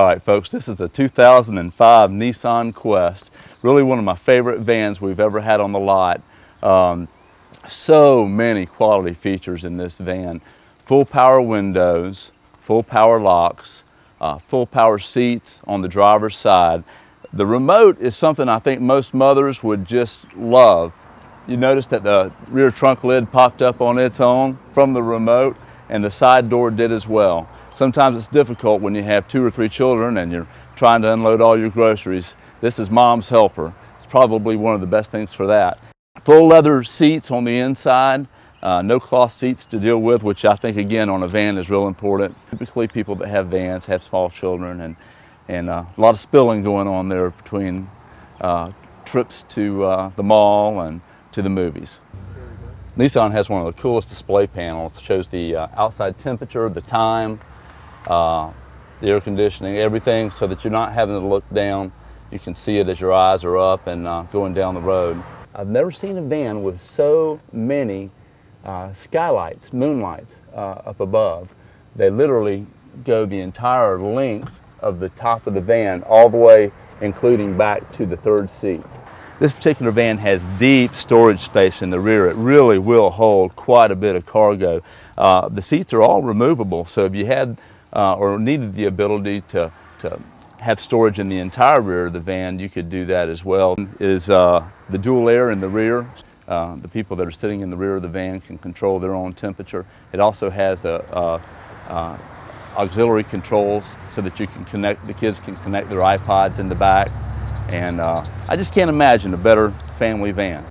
All right, folks, this is a 2005 Nissan Quest. Really one of my favorite vans we've ever had on the lot. Um, so many quality features in this van. Full power windows, full power locks, uh, full power seats on the driver's side. The remote is something I think most mothers would just love. You notice that the rear trunk lid popped up on its own from the remote and the side door did as well. Sometimes it's difficult when you have two or three children and you're trying to unload all your groceries. This is mom's helper. It's probably one of the best things for that. Full leather seats on the inside, uh, no cloth seats to deal with, which I think again on a van is real important. Typically people that have vans have small children and, and uh, a lot of spilling going on there between uh, trips to uh, the mall and to the movies. Nissan has one of the coolest display panels. It shows the uh, outside temperature, the time, uh, the air conditioning, everything so that you're not having to look down. You can see it as your eyes are up and uh, going down the road. I've never seen a van with so many uh, skylights, moonlights uh, up above. They literally go the entire length of the top of the van all the way including back to the third seat. This particular van has deep storage space in the rear. It really will hold quite a bit of cargo. Uh, the seats are all removable, so if you had uh, or needed the ability to, to have storage in the entire rear of the van, you could do that as well. Is uh, the dual air in the rear. Uh, the people that are sitting in the rear of the van can control their own temperature. It also has the uh, uh, auxiliary controls so that you can connect, the kids can connect their iPods in the back. And uh, I just can't imagine a better family van.